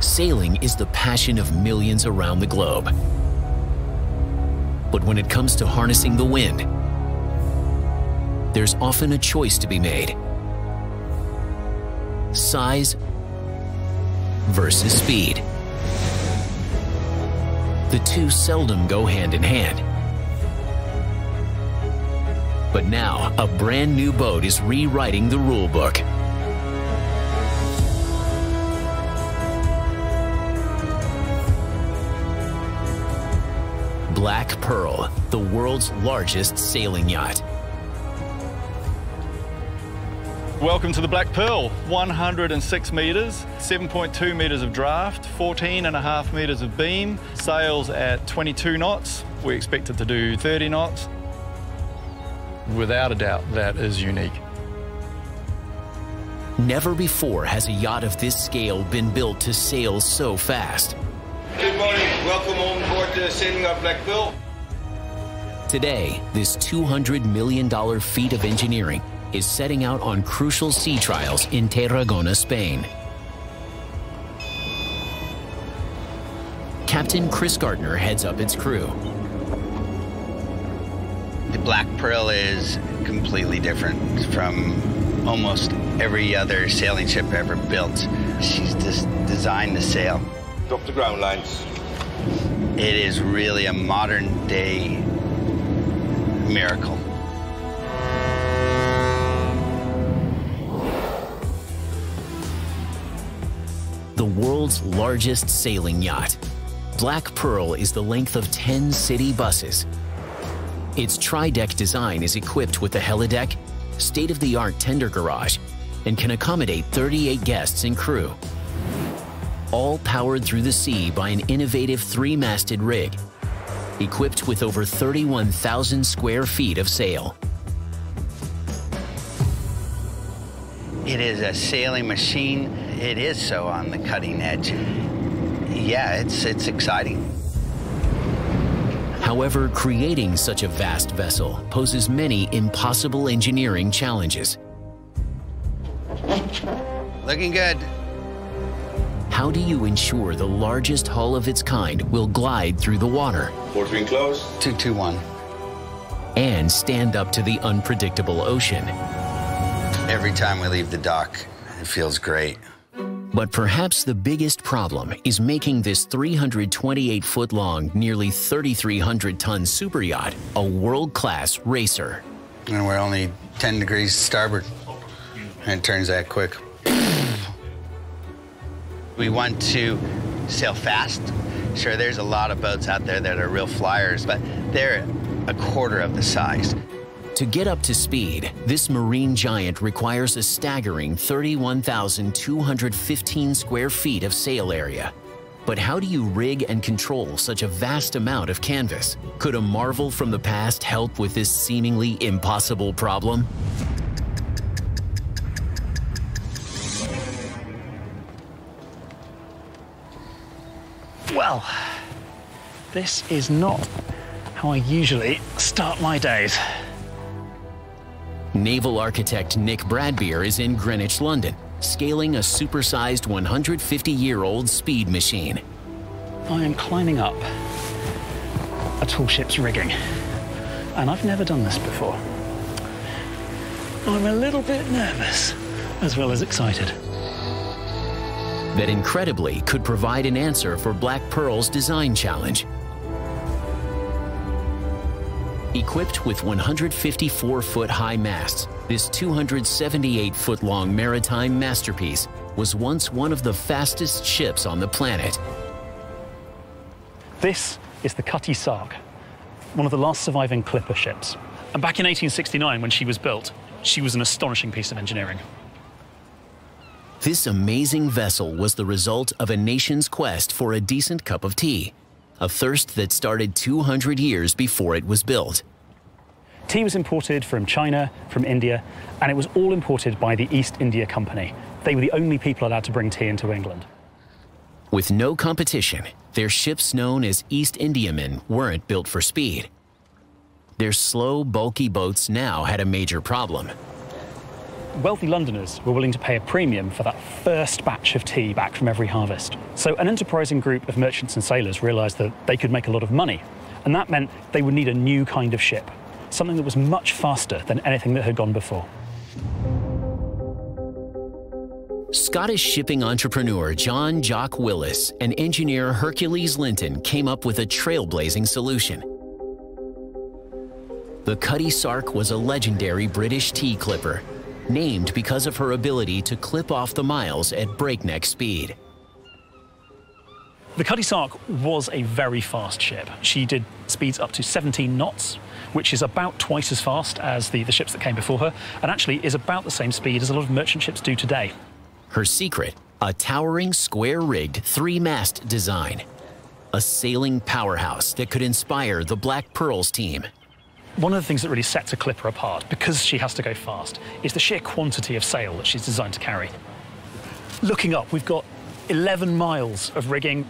Sailing is the passion of millions around the globe. But when it comes to harnessing the wind, there's often a choice to be made. Size versus speed. The two seldom go hand in hand. But now, a brand new boat is rewriting the rulebook. Black Pearl, the world's largest sailing yacht. Welcome to the Black Pearl. 106 metres, 7.2 metres of draft, 14 and a half metres of beam, sails at 22 knots. We expect it to do 30 knots. Without a doubt, that is unique. Never before has a yacht of this scale been built to sail so fast. Good morning. Welcome on board the Sailing Yacht Black Pearl. Today, this $200 million feat of engineering is setting out on crucial sea trials in Tarragona, Spain. Captain Chris Gardner heads up its crew. The Black Pearl is completely different from almost every other sailing ship ever built. She's just designed to sail. Drop the ground lines. It is really a modern day miracle. The world's largest sailing yacht. Black Pearl is the length of 10 city buses. Its tri-deck design is equipped with a helideck, state-of-the-art tender garage, and can accommodate 38 guests and crew. All powered through the sea by an innovative three-masted rig, equipped with over 31,000 square feet of sail. It is a sailing machine. It is so on the cutting edge. Yeah, it's it's exciting. However, creating such a vast vessel poses many impossible engineering challenges. Looking good. How do you ensure the largest hull of its kind will glide through the water Port wing closed. 221. and stand up to the unpredictable ocean? Every time we leave the dock, it feels great. But perhaps the biggest problem is making this 328 foot long, nearly 3,300 ton super yacht a world class racer. And we're only 10 degrees starboard. And it turns that quick. We want to sail fast. Sure, there's a lot of boats out there that are real flyers, but they're a quarter of the size. To get up to speed, this marine giant requires a staggering 31,215 square feet of sail area. But how do you rig and control such a vast amount of canvas? Could a marvel from the past help with this seemingly impossible problem? Well, this is not how I usually start my days. Naval architect Nick Bradbeer is in Greenwich, London, scaling a supersized 150 year old speed machine. I am climbing up a tall ship's rigging, and I've never done this before. I'm a little bit nervous, as well as excited. That incredibly could provide an answer for Black Pearl's design challenge. Equipped with 154 foot high masts, this 278 foot long maritime masterpiece was once one of the fastest ships on the planet. This is the Cutty Sark, one of the last surviving clipper ships. And back in 1869, when she was built, she was an astonishing piece of engineering. This amazing vessel was the result of a nation's quest for a decent cup of tea, a thirst that started 200 years before it was built. Tea was imported from China, from India, and it was all imported by the East India Company. They were the only people allowed to bring tea into England. With no competition, their ships known as East Indiamen weren't built for speed. Their slow, bulky boats now had a major problem. Wealthy Londoners were willing to pay a premium for that first batch of tea back from every harvest. So an enterprising group of merchants and sailors realised that they could make a lot of money, and that meant they would need a new kind of ship, something that was much faster than anything that had gone before. Scottish shipping entrepreneur John Jock Willis and engineer Hercules Linton came up with a trailblazing solution. The Cutty Sark was a legendary British tea clipper, named because of her ability to clip off the miles at breakneck speed. The Cutty Sark was a very fast ship. She did speeds up to 17 knots, which is about twice as fast as the, the ships that came before her, and actually is about the same speed as a lot of merchant ships do today. Her secret, a towering square-rigged three-mast design. A sailing powerhouse that could inspire the Black Pearls team. One of the things that really sets a clipper apart, because she has to go fast, is the sheer quantity of sail that she's designed to carry. Looking up, we've got 11 miles of rigging,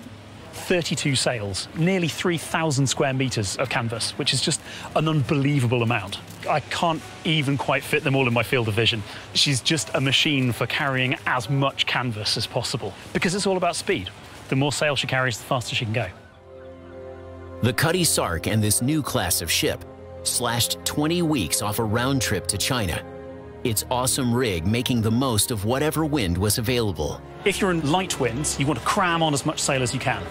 32 sails, nearly 3,000 square metres of canvas, which is just an unbelievable amount. I can't even quite fit them all in my field of vision. She's just a machine for carrying as much canvas as possible, because it's all about speed. The more sail she carries, the faster she can go. The Cutty Sark and this new class of ship slashed 20 weeks off a round trip to China. Its awesome rig making the most of whatever wind was available. If you're in light winds, you want to cram on as much sail as you can.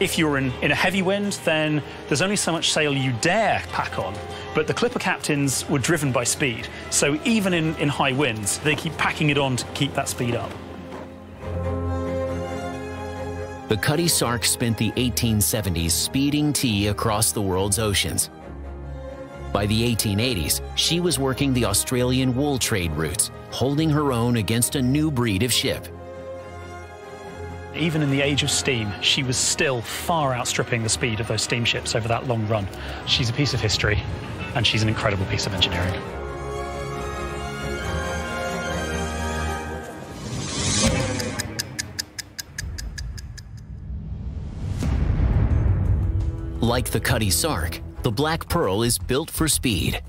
If you're in, in a heavy wind, then there's only so much sail you dare pack on. But the clipper captains were driven by speed, so even in, in high winds, they keep packing it on to keep that speed up. The Cutty Sark spent the 1870s speeding tea across the world's oceans. By the 1880s, she was working the Australian wool trade routes, holding her own against a new breed of ship. Even in the age of steam, she was still far outstripping the speed of those steamships over that long run. She's a piece of history, and she's an incredible piece of engineering. Like the Cutty Sark, the Black Pearl is built for speed.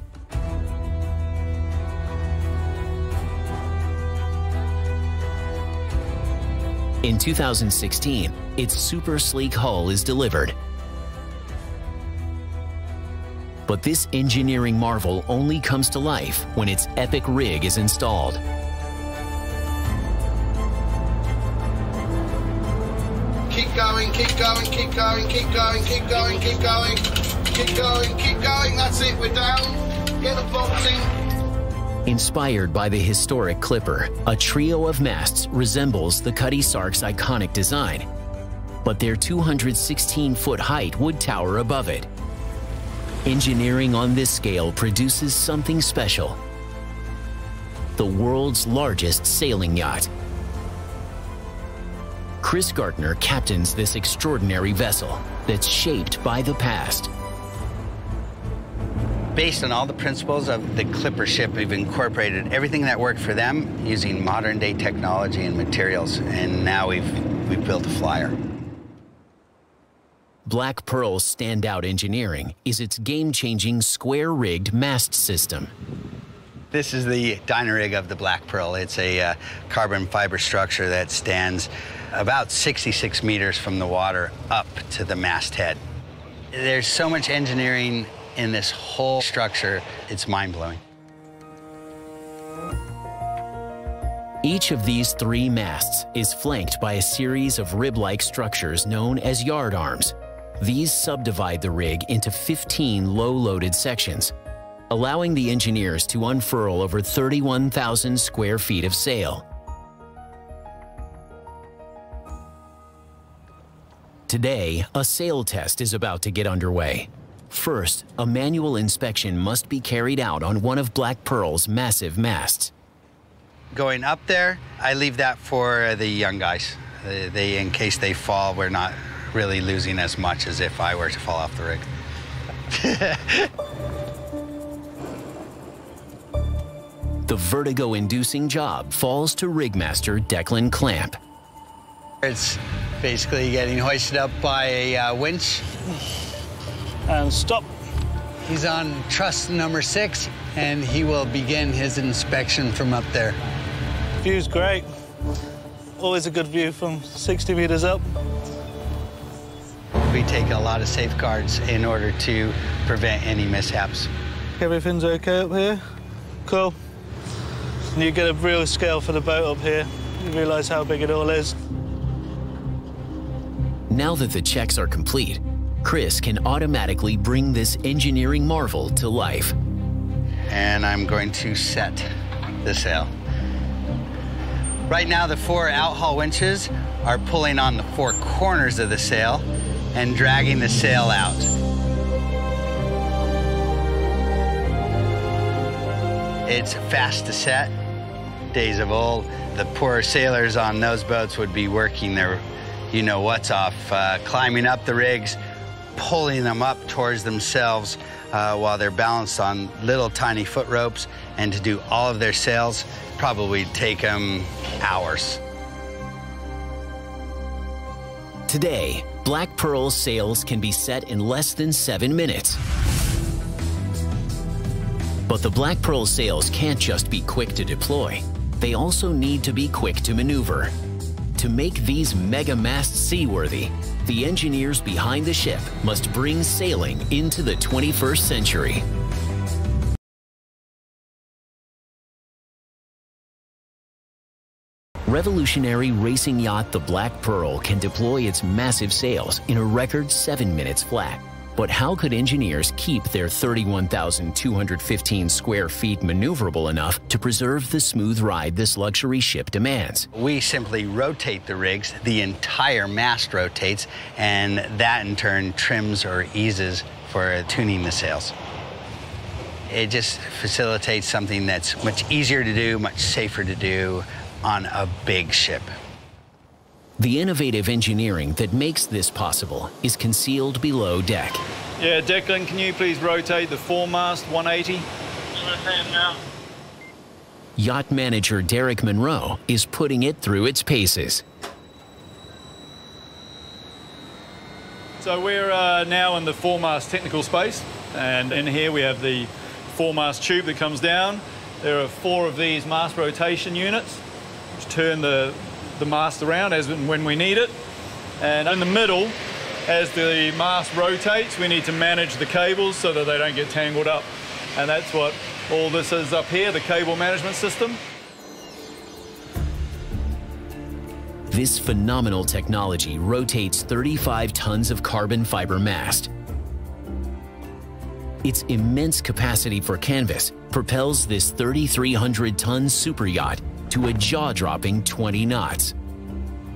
In 2016, its super sleek hull is delivered. But this engineering marvel only comes to life when its epic rig is installed. Keep going, keep going, keep going, keep going, keep going, keep going, keep going, keep going. That's it, we're down. Get the. Inspired by the historic Clipper, a trio of masts resembles the Cutty Sark's iconic design, but their 216-foot height would tower above it. Engineering on this scale produces something special. The world's largest sailing yacht. Chris Gardner captains this extraordinary vessel that's shaped by the past based on all the principles of the Clipper ship, we've incorporated everything that worked for them using modern day technology and materials, and now we've, we've built a flyer. Black Pearl's standout engineering is its game-changing square-rigged mast system. This is the Dynarig of the Black Pearl. It's a uh, carbon fiber structure that stands about 66 meters from the water up to the masthead. There's so much engineering in this whole structure, it's mind-blowing. Each of these three masts is flanked by a series of rib-like structures known as yard arms. These subdivide the rig into 15 low-loaded sections, allowing the engineers to unfurl over 31,000 square feet of sail. Today, a sail test is about to get underway. First, a manual inspection must be carried out on one of Black Pearl's massive masts. Going up there, I leave that for the young guys. They, they, in case they fall, we're not really losing as much as if I were to fall off the rig. the vertigo-inducing job falls to rigmaster Declan Clamp. It's basically getting hoisted up by a uh, winch and stop. He's on truss number six, and he will begin his inspection from up there. View's great. Always a good view from 60 meters up. We take a lot of safeguards in order to prevent any mishaps. Everything's okay up here. Cool. And you get a real scale for the boat up here. You realize how big it all is. Now that the checks are complete, Chris can automatically bring this engineering marvel to life. And I'm going to set the sail. Right now, the four outhaul winches are pulling on the four corners of the sail and dragging the sail out. It's fast to set. Days of old, the poor sailors on those boats would be working their, you know what's off, uh, climbing up the rigs, pulling them up towards themselves uh, while they're balanced on little tiny foot ropes. And to do all of their sails probably take them hours. Today, Black Pearl sails can be set in less than seven minutes. But the Black Pearl sails can't just be quick to deploy. They also need to be quick to maneuver. To make these mega masts seaworthy, the engineers behind the ship must bring sailing into the 21st century. Revolutionary racing yacht the Black Pearl can deploy its massive sails in a record seven minutes flat. But how could engineers keep their 31,215 square feet maneuverable enough to preserve the smooth ride this luxury ship demands? We simply rotate the rigs, the entire mast rotates, and that in turn trims or eases for tuning the sails. It just facilitates something that's much easier to do, much safer to do on a big ship. The innovative engineering that makes this possible is concealed below deck. Yeah, Declan, can you please rotate the foremast 180? Yacht manager Derek Monroe is putting it through its paces. So we're uh, now in the foremast technical space, and in here we have the foremast tube that comes down. There are four of these mast rotation units, which turn the the mast around as when we need it. And in the middle, as the mast rotates, we need to manage the cables so that they don't get tangled up. And that's what all this is up here, the cable management system. This phenomenal technology rotates 35 tons of carbon fiber mast. Its immense capacity for canvas propels this 3,300 ton super yacht to a jaw-dropping 20 knots.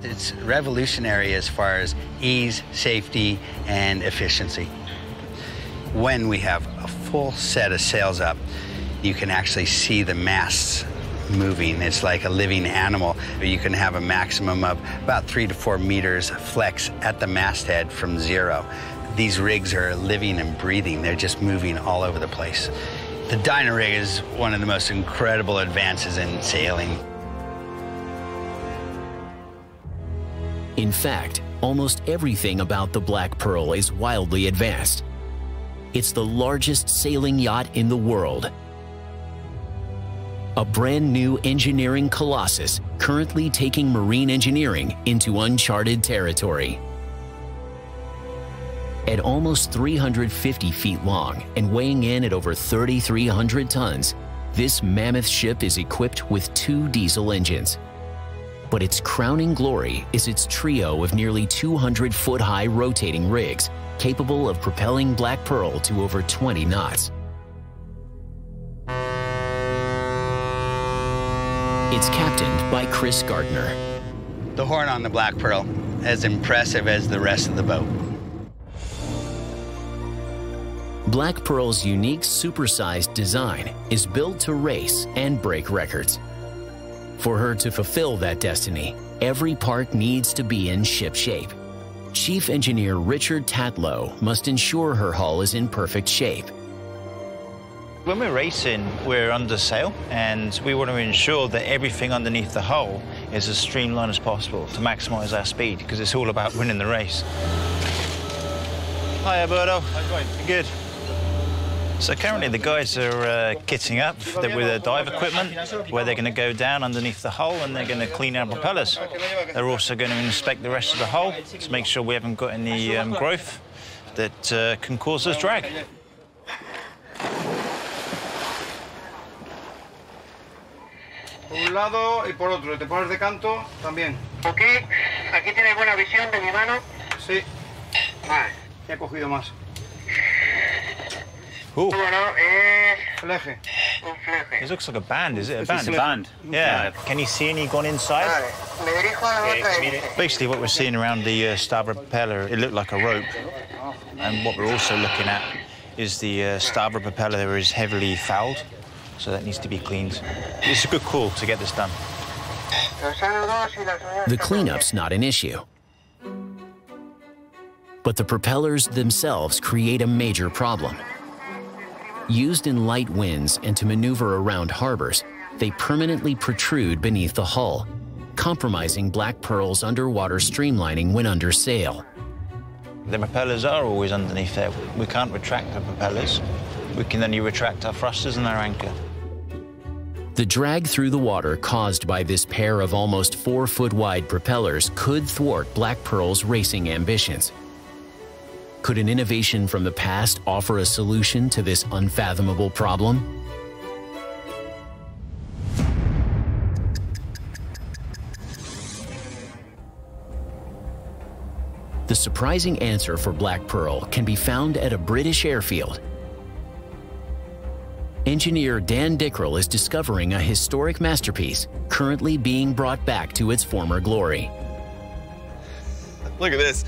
It's revolutionary as far as ease, safety, and efficiency. When we have a full set of sails up, you can actually see the masts moving. It's like a living animal. You can have a maximum of about three to four meters flex at the masthead from zero. These rigs are living and breathing. They're just moving all over the place. The Dynarig is one of the most incredible advances in sailing. In fact, almost everything about the Black Pearl is wildly advanced. It's the largest sailing yacht in the world. A brand new engineering colossus currently taking marine engineering into uncharted territory. At almost 350 feet long and weighing in at over 3,300 tons, this mammoth ship is equipped with two diesel engines. But its crowning glory is its trio of nearly 200 foot high rotating rigs, capable of propelling Black Pearl to over 20 knots. It's captained by Chris Gardner. The horn on the Black Pearl, as impressive as the rest of the boat. Black Pearl's unique supersized design is built to race and break records. For her to fulfill that destiny, every part needs to be in ship shape. Chief Engineer Richard Tatlow must ensure her hull is in perfect shape. When we're racing, we're under sail, and we want to ensure that everything underneath the hull is as streamlined as possible to maximize our speed, because it's all about winning the race. Hi, Alberto. How you going? Good. So currently the guys are uh, kitting up with their dive equipment where they're going to go down underneath the hull and they're going to clean our propellers. They're also going to inspect the rest of the hull to make sure we haven't got any um, growth that uh, can cause us drag. Por un lado y por otro. Te pones de canto también. Ok, aquí tienes buena visión de mi mano. Sí, Vale. ya he cogido más. Ooh, Bueno, es El eje. un fleje. this looks like a band, is it? A It's band? a band. Yeah. Can you see any gone inside? Vale, me dirijo a la otra hélice. Basically, what we're seeing around the uh, starboard propeller, it looked like a rope. And what we're also looking at is the uh, starboard propeller there is heavily fouled, so that needs to be cleaned. It's a good call to get this done. Los ánodos y las unidades The están cleanup's not an issue. But the propellers themselves create a major problem. Used in light winds and to maneuver around harbors, they permanently protrude beneath the hull, compromising Black Pearl's underwater streamlining when under sail. The propellers are always underneath there. We can't retract the propellers. We can only retract our thrusters and our anchor. The drag through the water caused by this pair of almost four foot wide propellers could thwart Black Pearl's racing ambitions. Could an innovation from the past offer a solution to this unfathomable problem? The surprising answer for Black Pearl can be found at a British airfield engineer Dan Dickrell is discovering a historic masterpiece currently being brought back to its former glory. Look at this.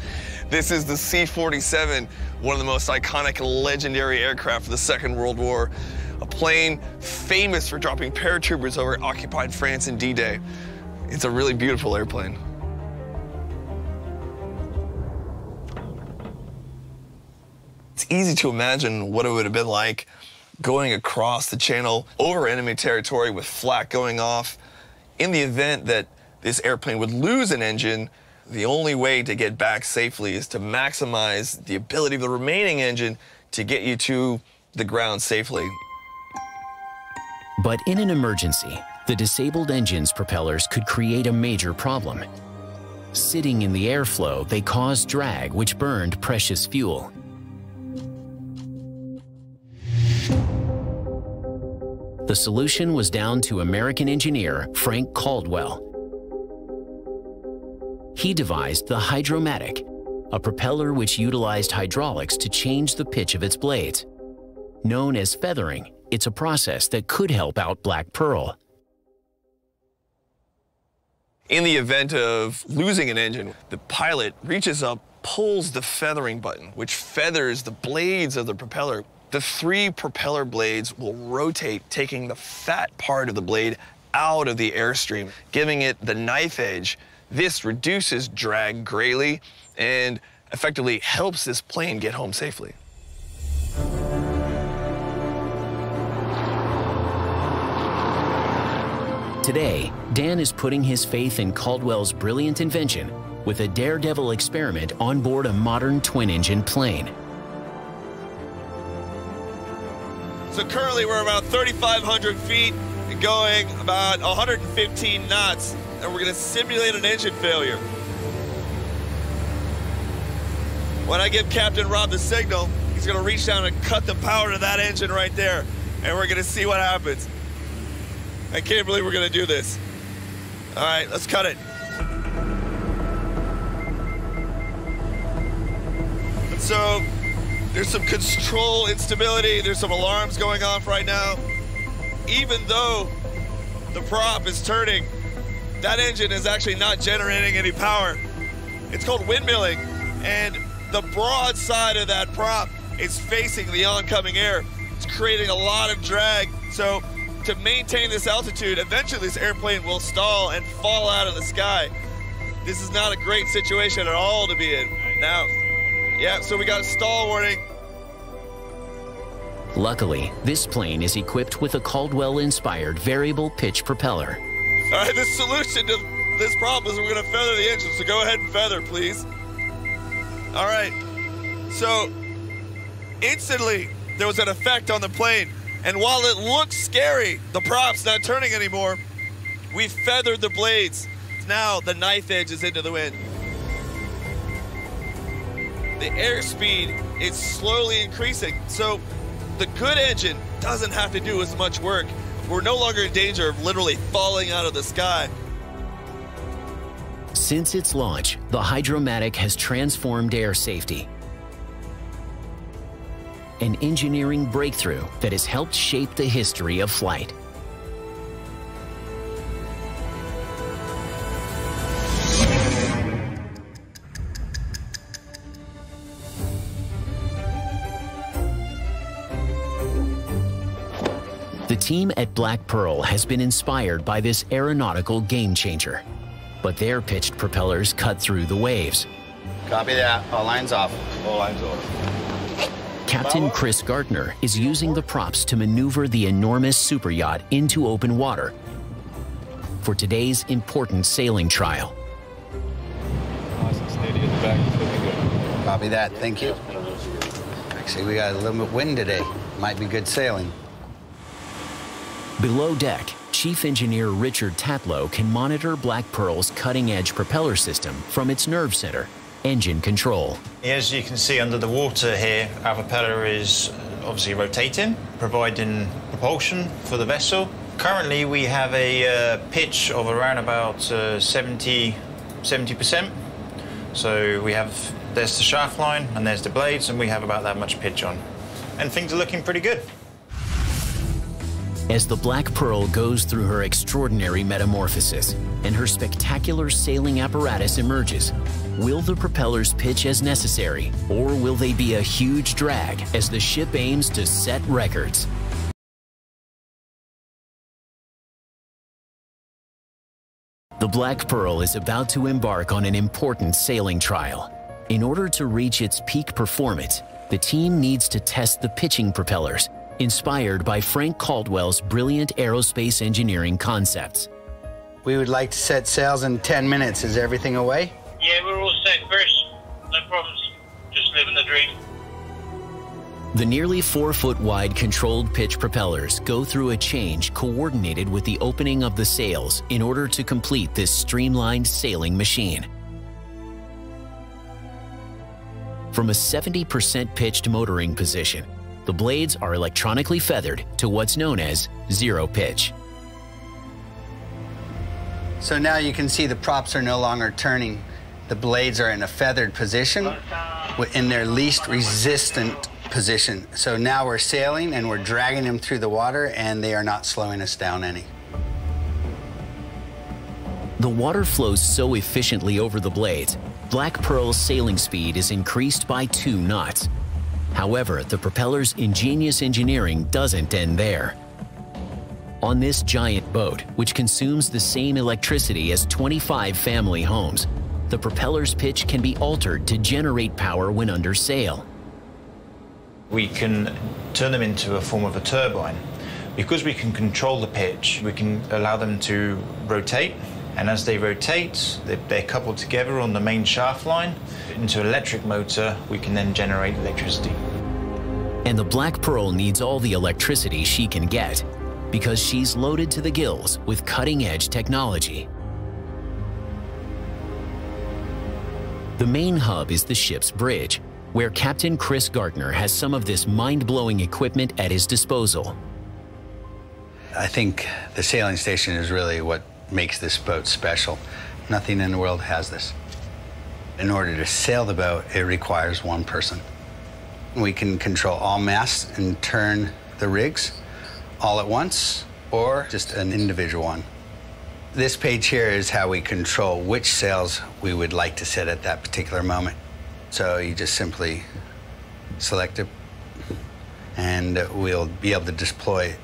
This is the C 47, one of the most iconic legendary aircraft of the Second World War. A plane famous for dropping paratroopers over occupied France in D Day. It's a really beautiful airplane. It's easy to imagine what it would have been like going across the channel over enemy territory with flak going off. In the event that this airplane would lose an engine, the only way to get back safely is to maximize the ability of the remaining engine to get you to the ground safely. But in an emergency, the disabled engine's propellers could create a major problem. Sitting in the airflow, they caused drag, which burned precious fuel. The solution was down to American engineer Frank Caldwell. He devised the Hydromatic, a propeller which utilized hydraulics to change the pitch of its blades. Known as feathering, it's a process that could help out Black Pearl. In the event of losing an engine, the pilot reaches up, pulls the feathering button, which feathers the blades of the propeller. The three propeller blades will rotate, taking the fat part of the blade out of the airstream, giving it the knife edge. This reduces drag greatly and effectively helps this plane get home safely. Today, Dan is putting his faith in Caldwell's brilliant invention with a daredevil experiment on board a modern twin engine plane. So currently we're about 3,500 feet going about 115 knots, and we're gonna simulate an engine failure. When I give Captain Rob the signal, he's gonna reach down and cut the power to that engine right there, and we're gonna see what happens. I can't believe we're gonna do this. All right, let's cut it. So there's some control instability. There's some alarms going off right now. Even though the prop is turning, that engine is actually not generating any power. It's called windmilling, and the broad side of that prop is facing the oncoming air. It's creating a lot of drag. So to maintain this altitude, eventually this airplane will stall and fall out of the sky. This is not a great situation at all to be in. Now, yeah, so we got a stall warning. Luckily, this plane is equipped with a Caldwell-inspired variable pitch propeller. All right, the solution to this problem is we're gonna feather the engine, so go ahead and feather, please. All right, so instantly there was an effect on the plane. And while it looks scary, the prop's not turning anymore, we feathered the blades. Now the knife edge is into the wind. The airspeed is slowly increasing, so the good engine doesn't have to do as much work. We're no longer in danger of literally falling out of the sky. Since its launch, the Hydromatic has transformed air safety. An engineering breakthrough that has helped shape the history of flight. Team at Black Pearl has been inspired by this aeronautical game changer. But their pitched propellers cut through the waves. Copy that. All lines off. All lines off. Captain Chris Gardner is using the props to maneuver the enormous super yacht into open water for today's important sailing trial. Nice and steady at the back. Looking good. Copy that. Thank you. Actually, we got a little bit of wind today. Might be good sailing. Below deck, Chief Engineer Richard Tatlow can monitor Black Pearl's cutting-edge propeller system from its nerve center, engine control. As you can see under the water here, our propeller is obviously rotating, providing propulsion for the vessel. Currently, we have a uh, pitch of around about uh, 70, 70%. So we have, there's the shaft line and there's the blades, and we have about that much pitch on. And things are looking pretty good. As the Black Pearl goes through her extraordinary metamorphosis and her spectacular sailing apparatus emerges, will the propellers pitch as necessary, or will they be a huge drag as the ship aims to set records? The Black Pearl is about to embark on an important sailing trial. In order to reach its peak performance, the team needs to test the pitching propellers inspired by Frank Caldwell's brilliant aerospace engineering concepts. We would like to set sails in 10 minutes. Is everything away? Yeah, we're all set, Chris. No problems. Just living the dream. The nearly four foot wide controlled pitch propellers go through a change coordinated with the opening of the sails in order to complete this streamlined sailing machine. From a 70% pitched motoring position, the blades are electronically feathered to what's known as zero pitch. So now you can see the props are no longer turning. The blades are in a feathered position in their least resistant position. So now we're sailing and we're dragging them through the water and they are not slowing us down any. The water flows so efficiently over the blades, Black Pearl's sailing speed is increased by two knots. However, the propeller's ingenious engineering doesn't end there. On this giant boat, which consumes the same electricity as 25 family homes, the propeller's pitch can be altered to generate power when under sail. We can turn them into a form of a turbine. Because we can control the pitch, we can allow them to rotate and as they rotate, they're coupled together on the main shaft line into an electric motor. We can then generate electricity. And the Black Pearl needs all the electricity she can get because she's loaded to the gills with cutting-edge technology. The main hub is the ship's bridge, where Captain Chris Gardner has some of this mind-blowing equipment at his disposal. I think the sailing station is really what makes this boat special. Nothing in the world has this. In order to sail the boat, it requires one person. We can control all masts and turn the rigs all at once or just an individual one. This page here is how we control which sails we would like to set at that particular moment. So you just simply select it and we'll be able to deploy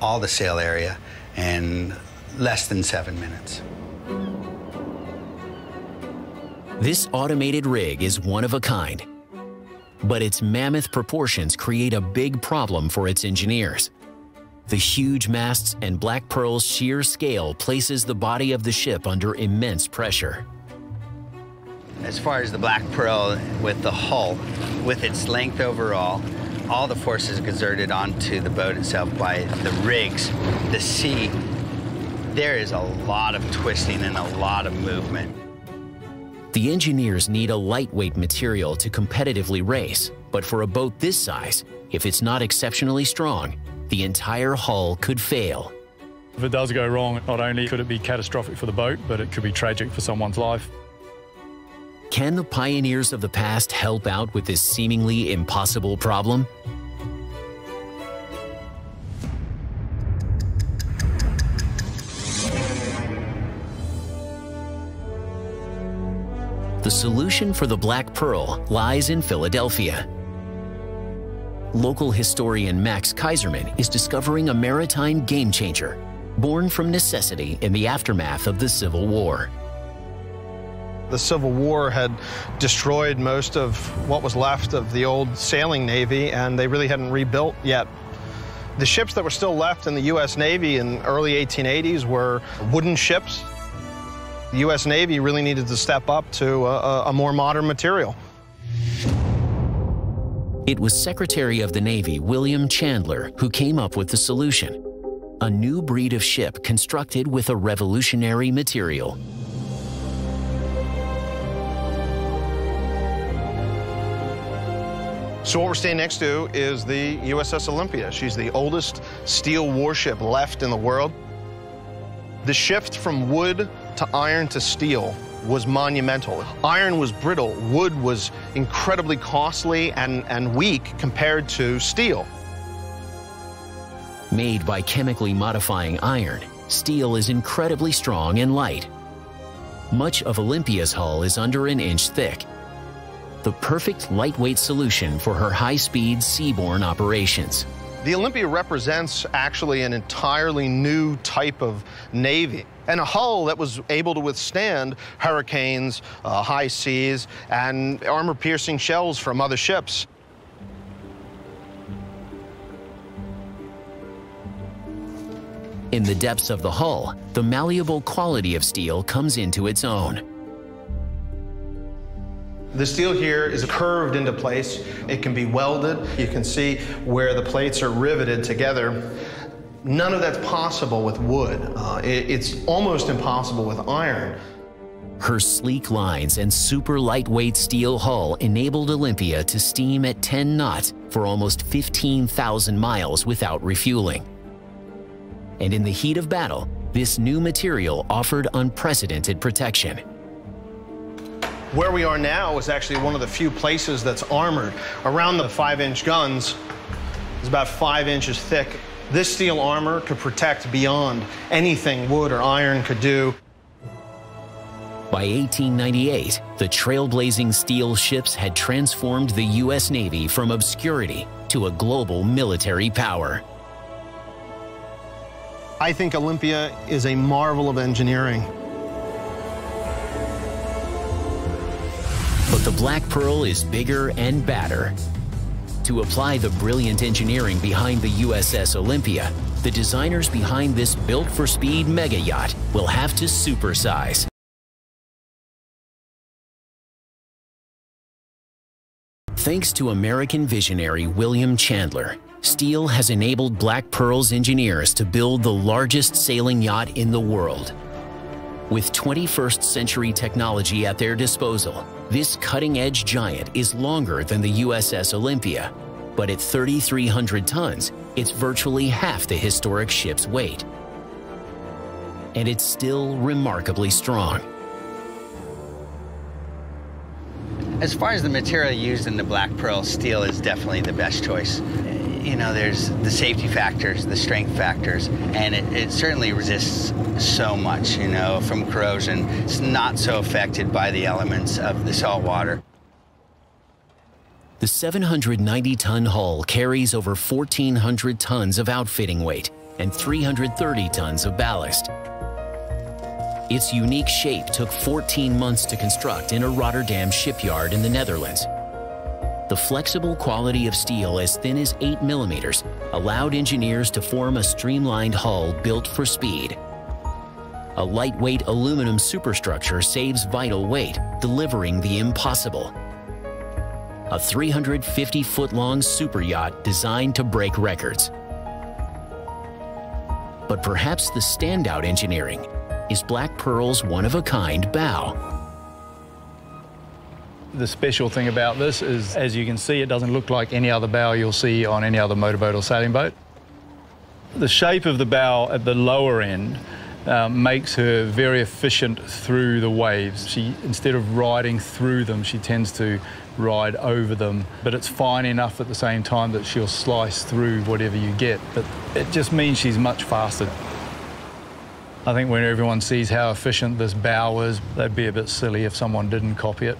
all the sail area in less than seven minutes. This automated rig is one of a kind, but its mammoth proportions create a big problem for its engineers. The huge masts and Black Pearl's sheer scale places the body of the ship under immense pressure. As far as the Black Pearl with the hull, with its length overall, all the force is exerted onto the boat itself by the rigs, the sea. There is a lot of twisting and a lot of movement. The engineers need a lightweight material to competitively race, but for a boat this size, if it's not exceptionally strong, the entire hull could fail. If it does go wrong, not only could it be catastrophic for the boat, but it could be tragic for someone's life. Can the pioneers of the past help out with this seemingly impossible problem? The solution for the Black Pearl lies in Philadelphia. Local historian Max Kaiserman is discovering a maritime game changer, born from necessity in the aftermath of the Civil War. The Civil War had destroyed most of what was left of the old sailing navy, and they really hadn't rebuilt yet. The ships that were still left in the U.S. Navy in early 1880s were wooden ships the U.S. Navy really needed to step up to a, a more modern material. It was Secretary of the Navy William Chandler who came up with the solution a new breed of ship constructed with a revolutionary material. So what we're standing next to is the USS Olympia. She's the oldest steel warship left in the world. The shift from wood to iron to steel was monumental. Iron was brittle, wood was incredibly costly and, and weak compared to steel. Made by chemically modifying iron, steel is incredibly strong and light. Much of Olympia's hull is under an inch thick. The perfect lightweight solution for her high-speed seaborne operations. The Olympia represents actually an entirely new type of Navy and a hull that was able to withstand hurricanes, uh, high seas, and armor-piercing shells from other ships. In the depths of the hull, the malleable quality of steel comes into its own. The steel here is curved into place. It can be welded. You can see where the plates are riveted together. None of that's possible with wood. Uh, it, it's almost impossible with iron. Her sleek lines and super lightweight steel hull enabled Olympia to steam at 10 knots for almost 15,000 miles without refueling. And in the heat of battle, this new material offered unprecedented protection. Where we are now is actually one of the few places that's armored. Around the five inch guns is about five inches thick this steel armor could protect beyond anything wood or iron could do. By 1898, the trailblazing steel ships had transformed the U.S. Navy from obscurity to a global military power. I think Olympia is a marvel of engineering. But the Black Pearl is bigger and badder. To apply the brilliant engineering behind the USS Olympia, the designers behind this built-for-speed mega yacht will have to supersize. Thanks to American visionary William Chandler, steel has enabled Black Pearl's engineers to build the largest sailing yacht in the world. With 21st century technology at their disposal, this cutting-edge giant is longer than the USS Olympia, but at 3,300 tons, it's virtually half the historic ship's weight. And it's still remarkably strong. As far as the material used in the Black Pearl, steel is definitely the best choice. You know, there's the safety factors, the strength factors, and it, it certainly resists so much, you know, from corrosion. It's not so affected by the elements of the salt water. The 790-ton hull carries over 1,400 tons of outfitting weight and 330 tons of ballast. Its unique shape took 14 months to construct in a Rotterdam shipyard in the Netherlands. The flexible quality of steel as thin as 8 millimeters allowed engineers to form a streamlined hull built for speed a lightweight aluminum superstructure saves vital weight, delivering the impossible. a 350 foot long super yacht designed to break records. But perhaps the standout engineering is Black Pearl's one of a kind bow. The special thing about this is, as you can see, it doesn't look like any other bow you'll see on any other motorboat or sailing boat. The shape of the bow at the lower end um, makes her very efficient through the waves. She, instead of riding through them, she tends to ride over them, but it's fine enough at the same time that she'll slice through whatever you get. But it just means she's much faster. I think when everyone sees how efficient this bow is, they'd be a bit silly if someone didn't copy it.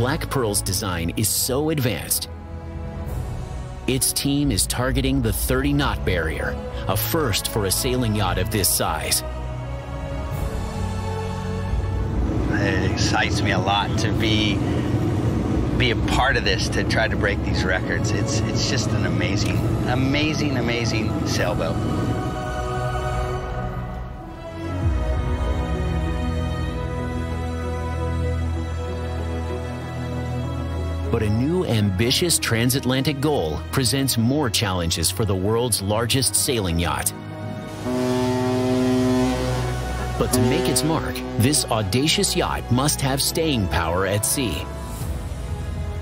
Black Pearl's design is so advanced, its team is targeting the 30 knot barrier, a first for a sailing yacht of this size. It excites me a lot to be be a part of this to try to break these records. It's it's just an amazing, amazing, amazing sailboat. But a new ambitious transatlantic goal presents more challenges for the world's largest sailing yacht. But to make its mark, this audacious yacht must have staying power at sea.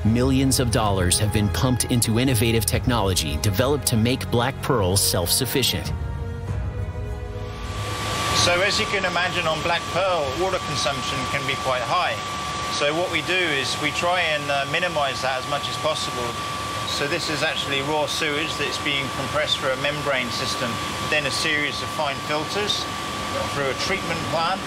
Millions of dollars have been pumped into innovative technology developed to make Black Pearl self-sufficient. So as you can imagine on Black Pearl, water consumption can be quite high. So what we do is we try and uh, minimize that as much as possible. So this is actually raw sewage that's being compressed through a membrane system, then a series of fine filters through a treatment plant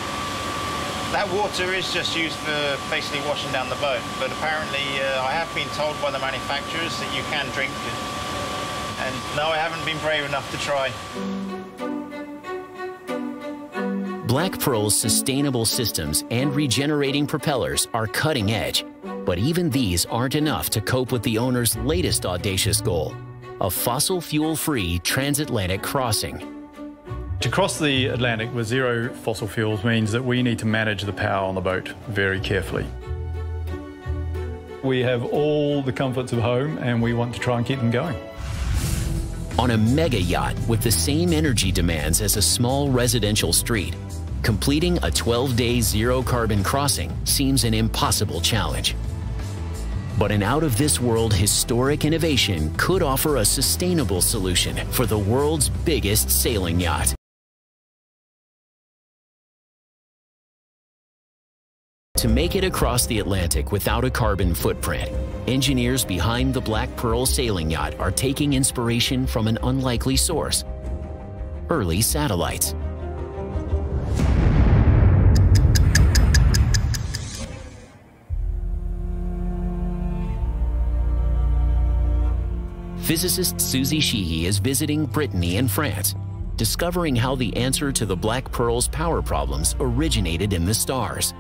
that water is just used for basically washing down the boat, but apparently uh, I have been told by the manufacturers that you can drink it. And no, I haven't been brave enough to try. Black Pearl's sustainable systems and regenerating propellers are cutting edge, but even these aren't enough to cope with the owner's latest audacious goal, a fossil fuel-free transatlantic crossing. To cross the Atlantic with zero fossil fuels means that we need to manage the power on the boat very carefully. We have all the comforts of home and we want to try and keep them going. On a mega yacht with the same energy demands as a small residential street, completing a 12-day zero-carbon crossing seems an impossible challenge. But an out-of-this-world historic innovation could offer a sustainable solution for the world's biggest sailing yacht. To make it across the Atlantic without a carbon footprint, engineers behind the Black Pearl sailing yacht are taking inspiration from an unlikely source early satellites. Physicist Suzie Sheehy is visiting Brittany in France, discovering how the answer to the Black Pearl's power problems originated in the stars.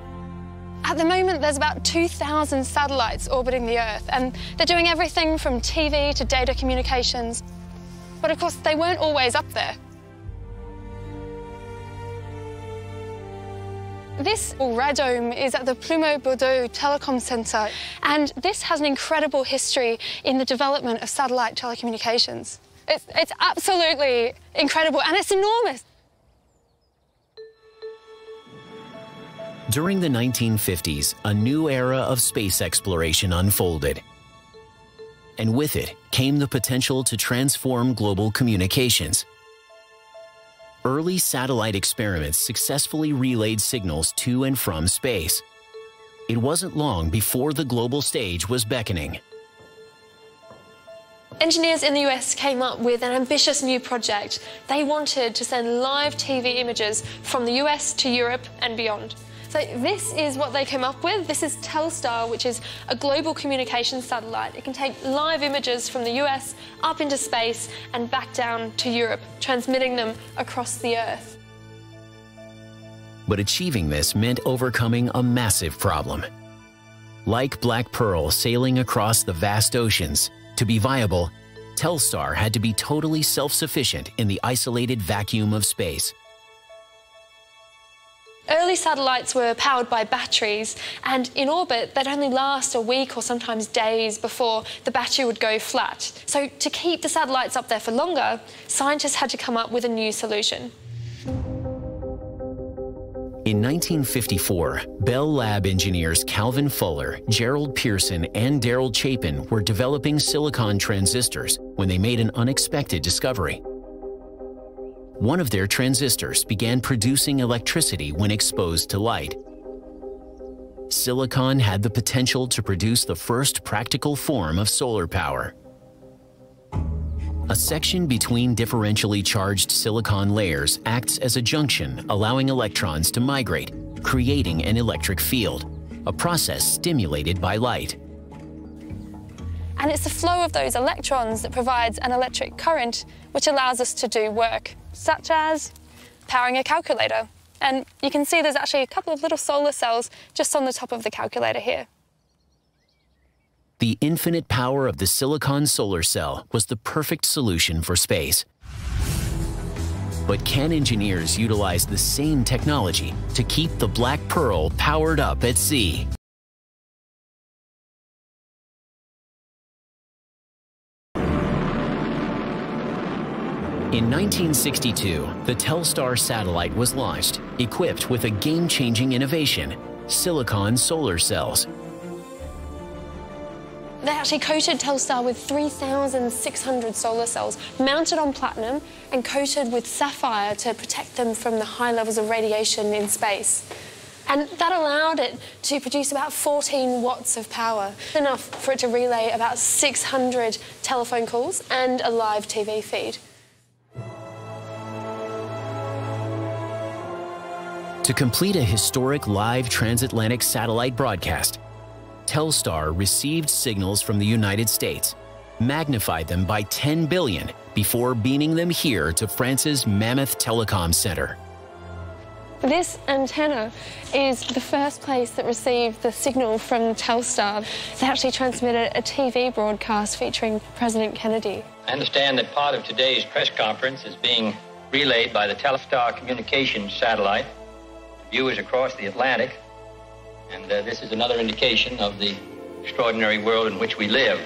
At the moment, there's about 2,000 satellites orbiting the Earth, and they're doing everything from TV to data communications. But of course, they weren't always up there. This radome is at the Pleumeur-Bodou Telecom Centre, and this has an incredible history in the development of satellite telecommunications. It's, it's absolutely incredible, and it's enormous. During the 1950s, a new era of space exploration unfolded. And with it came the potential to transform global communications. Early satellite experiments successfully relayed signals to and from space. It wasn't long before the global stage was beckoning. Engineers in the US came up with an ambitious new project. They wanted to send live TV images from the US to Europe and beyond. So this is what they came up with. This is Telstar, which is a global communication satellite. It can take live images from the US up into space and back down to Europe, transmitting them across the Earth. But achieving this meant overcoming a massive problem. Like Black Pearl sailing across the vast oceans, to be viable, Telstar had to be totally self-sufficient in the isolated vacuum of space. Early satellites were powered by batteries, and in orbit, they'd only last a week or sometimes days before the battery would go flat. So, to keep the satellites up there for longer, scientists had to come up with a new solution. In 1954, Bell Lab engineers Calvin Fuller, Gerald Pearson, and Daryl Chapin were developing silicon transistors when they made an unexpected discovery. One of their transistors began producing electricity when exposed to light. Silicon had the potential to produce the first practical form of solar power. A section between differentially charged silicon layers acts as a junction, allowing electrons to migrate, creating an electric field, a process stimulated by light. And it's the flow of those electrons that provides an electric current, which allows us to do work, such as powering a calculator. And you can see there's actually a couple of little solar cells just on the top of the calculator here. The infinite power of the silicon solar cell was the perfect solution for space. But can engineers utilize the same technology to keep the Black Pearl powered up at sea? In 1962, the Telstar satellite was launched, equipped with a game-changing innovation, silicon solar cells. They actually coated Telstar with 3,600 solar cells mounted on platinum and coated with sapphire to protect them from the high levels of radiation in space. And that allowed it to produce about 14 watts of power, enough for it to relay about 600 telephone calls and a live TV feed. To complete a historic live transatlantic satellite broadcast, Telstar received signals from the United States, magnified them by 10 billion before beaming them here to France's Mammoth Telecom Center. This antenna is the first place that received the signal from Telstar. They actually transmitted a TV broadcast featuring President Kennedy. I understand that part of today's press conference is being relayed by the Telstar communications satellite to viewers across the Atlantic. And uh, this is another indication of the extraordinary world in which we live.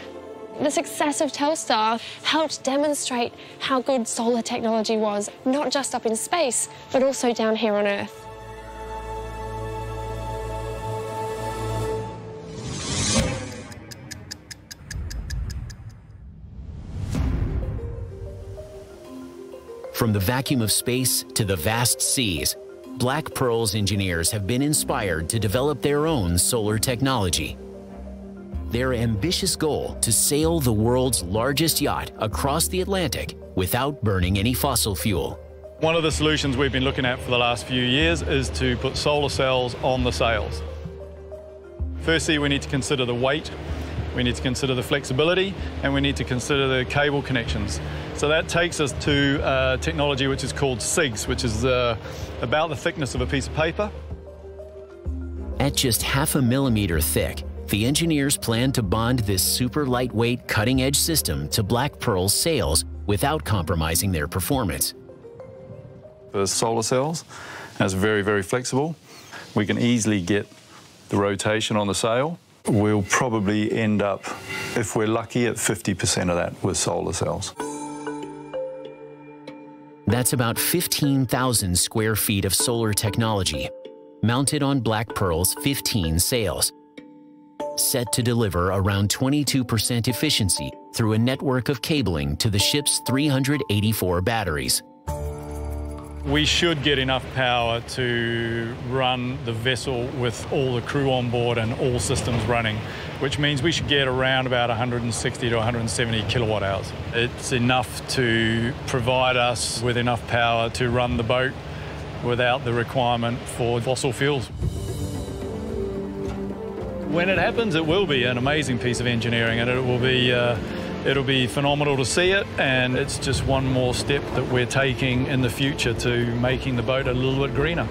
The success of Telstar helped demonstrate how good solar technology was, not just up in space, but also down here on Earth. From the vacuum of space to the vast seas, Black Pearl's engineers have been inspired to develop their own solar technology. Their ambitious goal to sail the world's largest yacht across the Atlantic without burning any fossil fuel. One of the solutions we've been looking at for the last few years is to put solar cells on the sails. Firstly, we need to consider the weight, we need to consider the flexibility, and we need to consider the cable connections. So that takes us to uh, technology which is called CIGS, which is uh, about the thickness of a piece of paper. At just half a millimeter thick, the engineers plan to bond this super lightweight cutting edge system to Black Pearl's sails without compromising their performance. The solar cells, that's very, very flexible. We can easily get the rotation on the sail. We'll probably end up, if we're lucky, at 50% of that with solar cells. That's about 15,000 square feet of solar technology, mounted on Black Pearl's 15 sails, set to deliver around 22% efficiency through a network of cabling to the ship's 384 batteries. We should get enough power to run the vessel with all the crew on board and all systems running, which means we should get around about 160 to 170 kilowatt hours. It's enough to provide us with enough power to run the boat without the requirement for fossil fuels. When it happens, it will be an amazing piece of engineering and it will be uh, It'll be phenomenal to see it, and it's just one more step that we're taking in the future to making the boat a little bit greener.